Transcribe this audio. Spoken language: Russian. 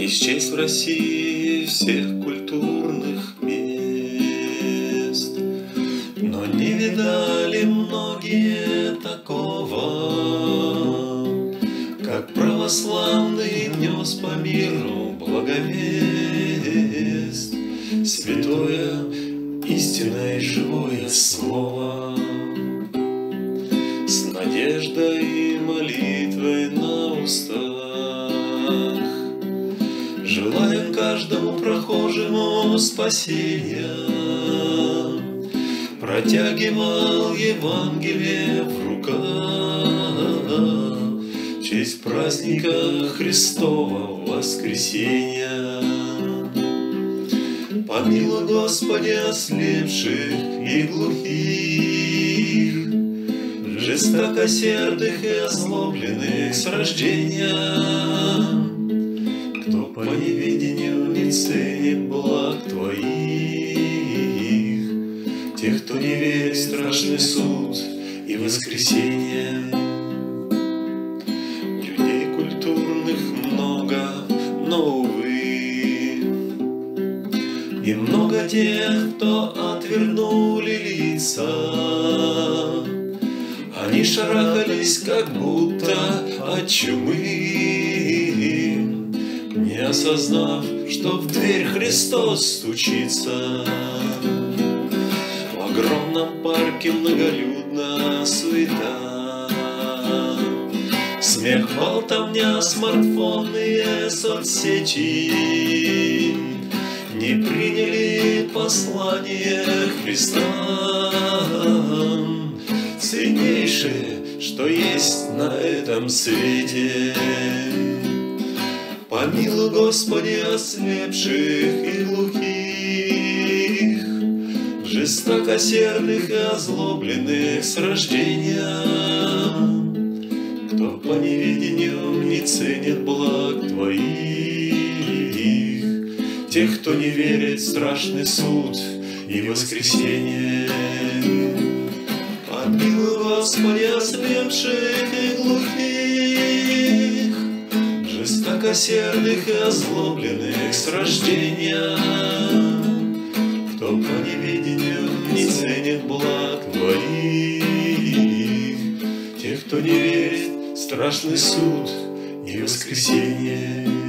Не счесть в России всех культурных мест, Но не видали многие такого, Как православный нес по миру благовест, Святое, истинное и живое слово, Желаем каждому прохожему спасения, Протягивал Евангелие в руках В честь праздника Христова воскресения. Помилуй, Господи, ослепших и глухих, Жестокосердых и озлобленных с рождения, благ Твоих, Тех, кто не верит в страшный суд и воскресенье. Людей культурных много, но, увы, И много тех, кто отвернули лица. Они шарахались, как будто от чумы, Не осознав, что в дверь Христос стучится. В огромном парке многолюдна суета, Смех, болтовня, смартфонные соцсети Не приняли послание Христа Ценнейшее, что есть на этом свете. Помилуй, Господи, ослепших и глухих, Жестокосердных и озлобленных с рождения, Кто по неведению не ценит благ Твоих, Тех, кто не верит в страшный суд и воскресенье. Помилуй, Господи, ослепших Жестокосердных и озлобленных с рождения, Кто по неведению не ценит благ Твоих, Тех, кто не верит страшный суд и воскресенье.